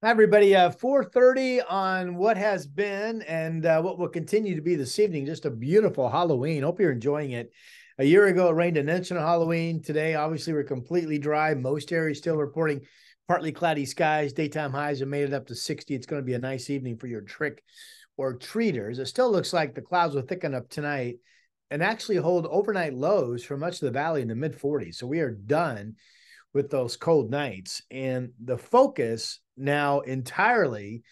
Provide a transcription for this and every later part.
Hi, everybody. Uh, 4.30 on what has been and uh, what will continue to be this evening. Just a beautiful Halloween. Hope you're enjoying it. A year ago, it rained an inch on Halloween. Today, obviously, we're completely dry. Most areas still reporting partly cloudy skies. Daytime highs have made it up to 60. It's going to be a nice evening for your trick or treaters. It still looks like the clouds will thicken up tonight and actually hold overnight lows for much of the valley in the mid 40s. So we are done with those cold nights. And the focus now entirely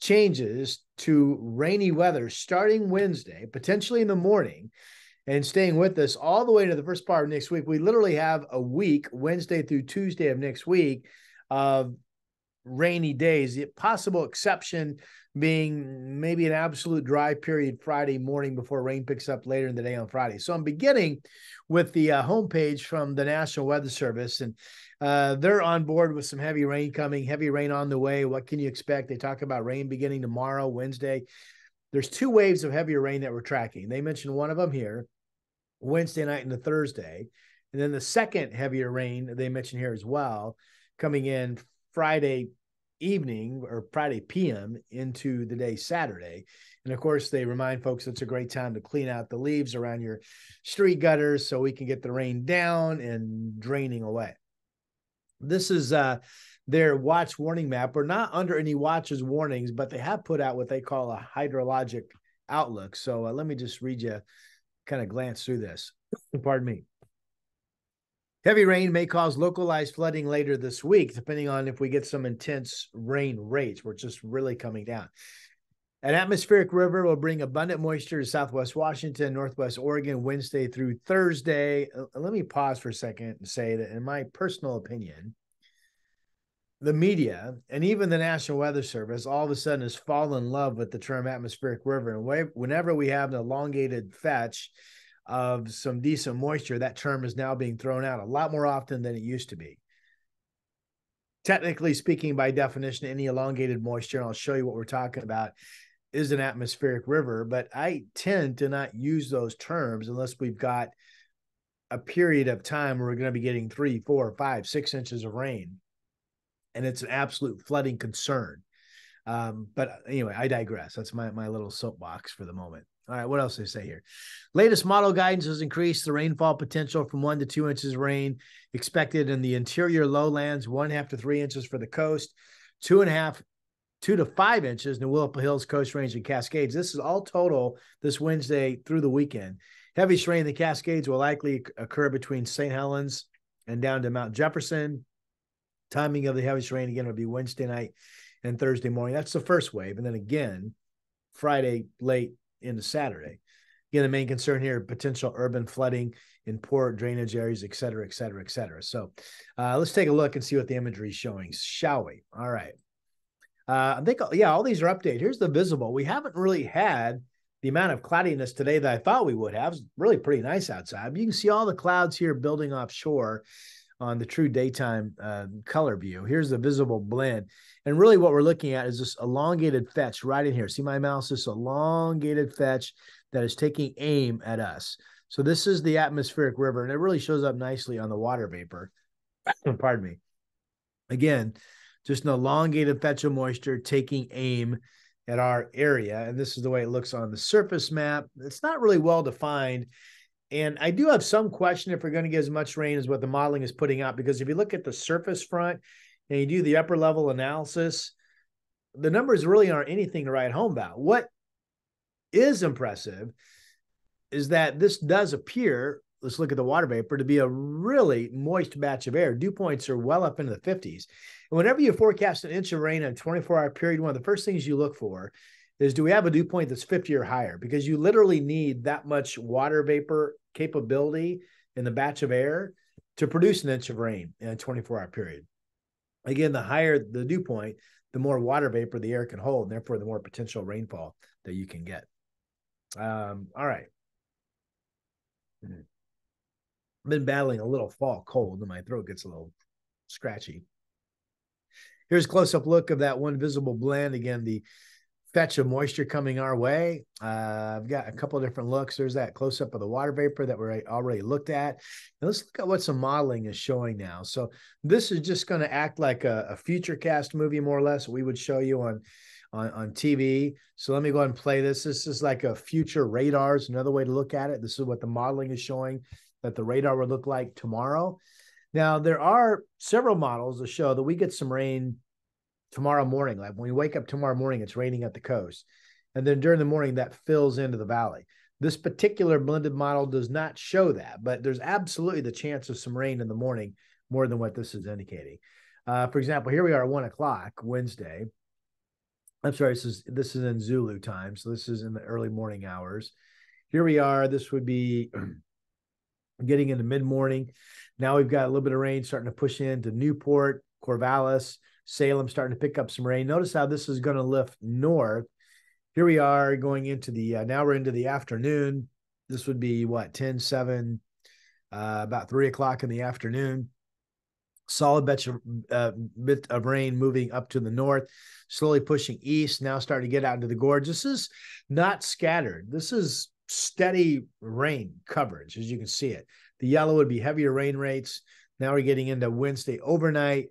changes to rainy weather starting Wednesday, potentially in the morning, and staying with us all the way to the first part of next week. We literally have a week, Wednesday through Tuesday of next week, of rainy days. The possible exception being maybe an absolute dry period Friday morning before rain picks up later in the day on Friday. So I'm beginning with the uh, homepage from the National Weather Service, and uh, they're on board with some heavy rain coming, heavy rain on the way. What can you expect? They talk about rain beginning tomorrow, Wednesday. There's two waves of heavier rain that we're tracking. They mentioned one of them here, Wednesday night and the Thursday. And then the second heavier rain they mentioned here as well, coming in Friday evening or Friday PM into the day Saturday. And of course, they remind folks it's a great time to clean out the leaves around your street gutters so we can get the rain down and draining away. This is uh, their watch warning map. We're not under any watches warnings, but they have put out what they call a hydrologic outlook. So uh, let me just read you, kind of glance through this. Pardon me. Heavy rain may cause localized flooding later this week, depending on if we get some intense rain rates. We're just really coming down. An atmospheric river will bring abundant moisture to southwest Washington, northwest Oregon, Wednesday through Thursday. Uh, let me pause for a second and say that, in my personal opinion, the media and even the National Weather Service all of a sudden has fallen in love with the term atmospheric river. And whenever we have an elongated fetch of some decent moisture, that term is now being thrown out a lot more often than it used to be. Technically speaking, by definition, any elongated moisture, and I'll show you what we're talking about, is an atmospheric river, but I tend to not use those terms unless we've got a period of time where we're going to be getting three, four, five, six inches of rain. And it's an absolute flooding concern. Um, but anyway, I digress. That's my, my little soapbox for the moment. All right, what else they say here? Latest model guidance has increased the rainfall potential from one to two inches rain expected in the interior lowlands, one half to three inches for the coast, two and a half two to five inches in the Willapa Hills, Coast Range, and Cascades. This is all total this Wednesday through the weekend. Heaviest rain in the Cascades will likely occur between St. Helens and down to Mount Jefferson. Timing of the heaviest rain again will be Wednesday night and Thursday morning. That's the first wave. And then again, Friday late into Saturday. Again, the main concern here potential urban flooding in poor drainage areas, et cetera, et cetera, et cetera. So uh, let's take a look and see what the imagery is showing, shall we? All right. Uh, I think, yeah, all these are updated. Here's the visible. We haven't really had the amount of cloudiness today that I thought we would have. It's really pretty nice outside. But you can see all the clouds here building offshore on the true daytime uh, color view. Here's the visible blend. And really what we're looking at is this elongated fetch right in here. See my mouse, this elongated fetch that is taking aim at us. So this is the atmospheric river, and it really shows up nicely on the water vapor. Pardon me. Again, just an elongated fetch of moisture taking aim at our area. And this is the way it looks on the surface map. It's not really well defined. And I do have some question if we're going to get as much rain as what the modeling is putting out, because if you look at the surface front and you do the upper level analysis, the numbers really aren't anything to write home about. What is impressive is that this does appear let's look at the water vapor to be a really moist batch of air. Dew points are well up into the 50s. And whenever you forecast an inch of rain in a 24 hour period, one of the first things you look for is do we have a dew point that's 50 or higher? Because you literally need that much water vapor capability in the batch of air to produce an inch of rain in a 24 hour period. Again, the higher the dew point, the more water vapor the air can hold, and therefore the more potential rainfall that you can get. Um, all right. Mm-hmm been battling a little fall cold and my throat gets a little scratchy. Here's a close up look of that one visible blend. Again, the fetch of moisture coming our way. Uh, I've got a couple different looks. There's that close up of the water vapor that we already looked at. Let's look at what some modeling is showing now. So this is just going to act like a, a future cast movie, more or less. We would show you on on, on TV. So let me go ahead and play this. This is like a future radars, another way to look at it. This is what the modeling is showing that the radar would look like tomorrow. Now, there are several models that show that we get some rain tomorrow morning. Like when we wake up tomorrow morning, it's raining at the coast. And then during the morning, that fills into the valley. This particular blended model does not show that, but there's absolutely the chance of some rain in the morning more than what this is indicating. Uh, for example, here we are at one o'clock Wednesday. I'm sorry, this is this is in Zulu time, so this is in the early morning hours. Here we are. This would be getting into mid morning. Now we've got a little bit of rain starting to push into Newport, Corvallis, Salem, starting to pick up some rain. Notice how this is going to lift north. Here we are going into the uh, now we're into the afternoon. This would be what 10, 7, uh, about three o'clock in the afternoon solid bit of, uh, bit of rain moving up to the north, slowly pushing east, now starting to get out into the gorge. This is not scattered. This is steady rain coverage, as you can see it. The yellow would be heavier rain rates. Now we're getting into Wednesday overnight,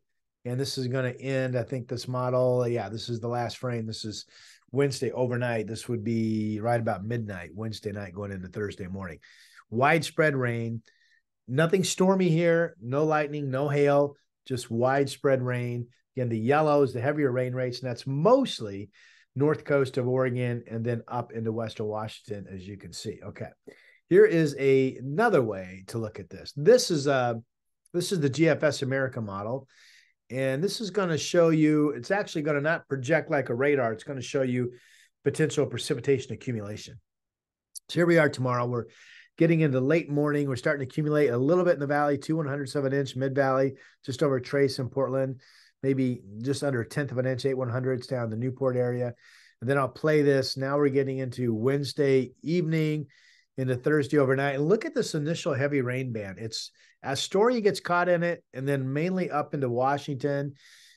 and this is going to end. I think this model, yeah, this is the last frame. This is Wednesday overnight. This would be right about midnight, Wednesday night, going into Thursday morning. Widespread rain Nothing stormy here, no lightning, no hail, just widespread rain. Again, the yellow is the heavier rain rates, and that's mostly north coast of Oregon and then up into western Washington, as you can see. Okay, here is a another way to look at this. This is a uh, this is the GFS America model, and this is going to show you. It's actually going to not project like a radar. It's going to show you potential precipitation accumulation. So here we are tomorrow. We're getting into late morning. We're starting to accumulate a little bit in the valley, two one hundred seven inch mid valley, just over Trace in Portland, maybe just under a tenth of an inch, eight one hundreds down the Newport area. And then I'll play this. Now we're getting into Wednesday evening into Thursday overnight. And look at this initial heavy rain band. It's Astoria gets caught in it, and then mainly up into Washington.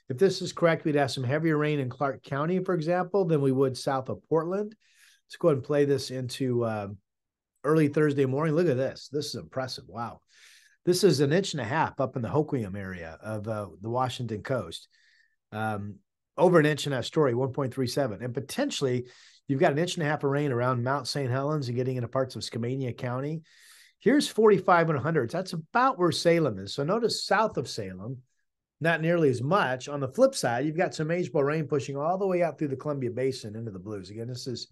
If this is correct, we'd have some heavier rain in Clark County, for example, than we would south of Portland. Let's go ahead and play this into um, early Thursday morning. Look at this. This is impressive. Wow. This is an inch and a half up in the Hoquiam area of uh, the Washington coast. Um, over an inch in Astoria, 1.37. And potentially you've got an inch and a half of rain around Mount St. Helens and getting into parts of Skamania County. Here's 45 and 100s. That's about where Salem is. So notice south of Salem, not nearly as much. On the flip side, you've got some manageable rain pushing all the way out through the Columbia Basin into the Blues. Again, this is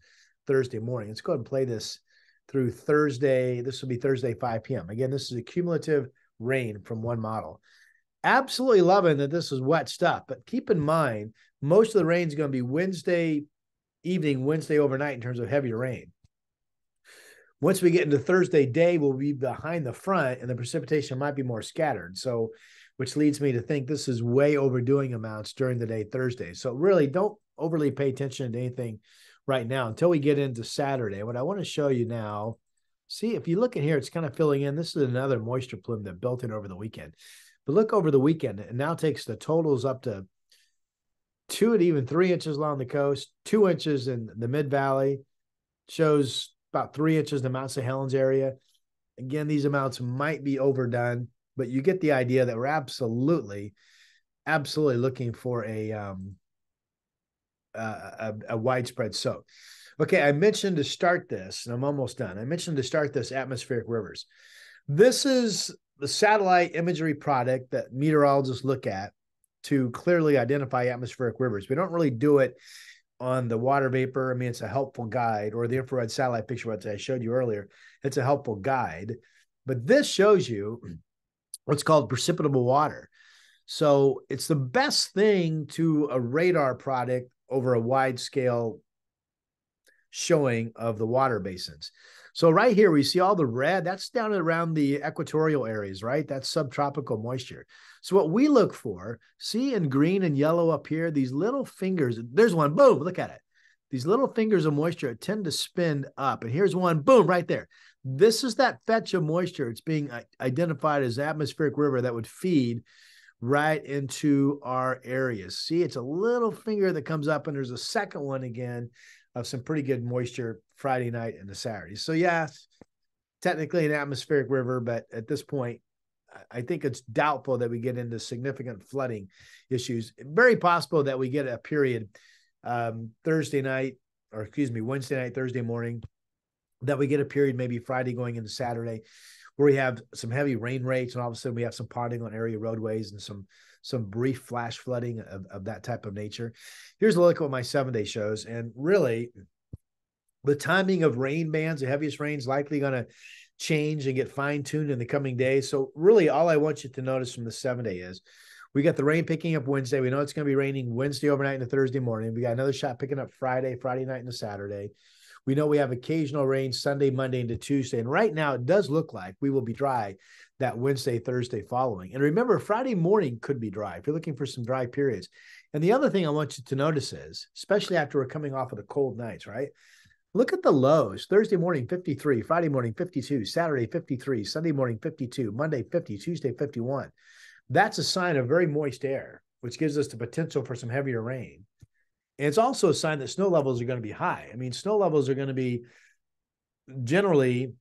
Thursday morning. Let's go ahead and play this through Thursday. This will be Thursday, 5 p.m. Again, this is a cumulative rain from one model. Absolutely loving that this is wet stuff, but keep in mind, most of the rain is going to be Wednesday evening, Wednesday overnight in terms of heavier rain. Once we get into Thursday day, we'll be behind the front and the precipitation might be more scattered. So, which leads me to think this is way overdoing amounts during the day Thursday. So, really don't overly pay attention to anything right now until we get into Saturday. What I want to show you now, see if you look in here, it's kind of filling in. This is another moisture plume that built in over the weekend. But look over the weekend, it now takes the totals up to two and even three inches along the coast, two inches in the mid valley, shows about three inches in the Mount St. Helens area. Again, these amounts might be overdone, but you get the idea that we're absolutely, absolutely looking for a um, a, a widespread soak. Okay, I mentioned to start this, and I'm almost done. I mentioned to start this atmospheric rivers. This is the satellite imagery product that meteorologists look at to clearly identify atmospheric rivers. We don't really do it on the water vapor. I mean, it's a helpful guide, or the infrared satellite picture, what I showed you earlier. It's a helpful guide. But this shows you what's called precipitable water. So it's the best thing to a radar product over a wide scale showing of the water basins. So right here, we see all the red. That's down around the equatorial areas, right? That's subtropical moisture. So what we look for, see in green and yellow up here, these little fingers. There's one. Boom! Look at it. These little fingers of moisture tend to spin up, and here's one. Boom! Right there. This is that fetch of moisture. It's being uh, identified as atmospheric river that would feed right into our areas. See, it's a little finger that comes up, and there's a second one again of some pretty good moisture Friday night and the Saturday. So, yeah, technically an atmospheric river, but at this point, I think it's doubtful that we get into significant flooding issues. Very possible that we get a period um, Thursday night, or excuse me, Wednesday night, Thursday morning, that we get a period maybe Friday going into Saturday where we have some heavy rain rates and all of a sudden we have some ponding on area roadways and some some brief flash flooding of, of that type of nature. Here's a look at my seven day shows. And really, the timing of rain bands, the heaviest rains likely going to change and get fine tuned in the coming days. So, really, all I want you to notice from the seven day is we got the rain picking up Wednesday. We know it's going to be raining Wednesday overnight and Thursday morning. We got another shot picking up Friday, Friday night, a Saturday. We know we have occasional rain Sunday, Monday, into Tuesday. And right now, it does look like we will be dry that Wednesday, Thursday following. And remember, Friday morning could be dry if you're looking for some dry periods. And the other thing I want you to notice is, especially after we're coming off of the cold nights, right? Look at the lows. Thursday morning, 53. Friday morning, 52. Saturday, 53. Sunday morning, 52. Monday, 50. Tuesday, 51. That's a sign of very moist air, which gives us the potential for some heavier rain. It's also a sign that snow levels are going to be high. I mean, snow levels are going to be generally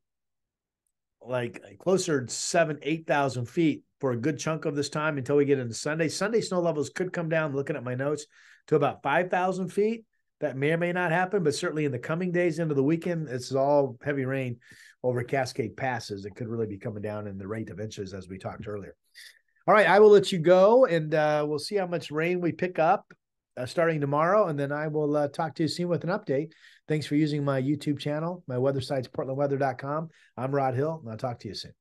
like closer to seven, 8,000 feet for a good chunk of this time until we get into Sunday. Sunday snow levels could come down, looking at my notes, to about 5,000 feet. That may or may not happen, but certainly in the coming days into the weekend, it's all heavy rain over Cascade Passes. It could really be coming down in the rate of inches as we talked earlier. All right, I will let you go and uh, we'll see how much rain we pick up uh, starting tomorrow, and then I will uh, talk to you soon with an update. Thanks for using my YouTube channel. My weather site's portlandweather.com. I'm Rod Hill, and I'll talk to you soon.